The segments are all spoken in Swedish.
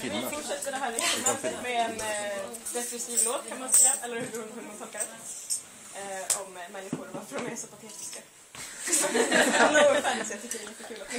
filma. Vi fortsätter det här experimentet med en eh, depressiv låt kan man säga, eller hur, hur man tolkar. Eh, om eh, människor och varför de är så patetiska. no offense, jag tycker det är jättekul att ni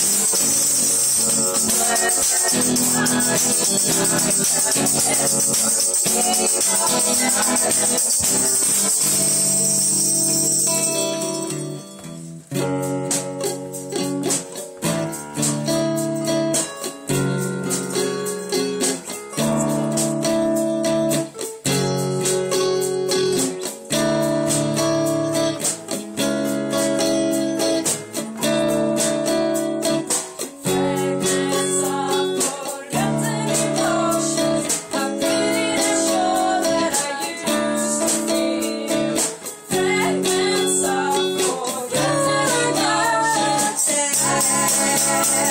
Thank you.